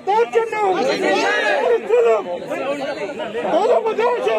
تو جنوں تو جنوں تو دوشو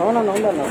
అవునన్నా ఉందన్న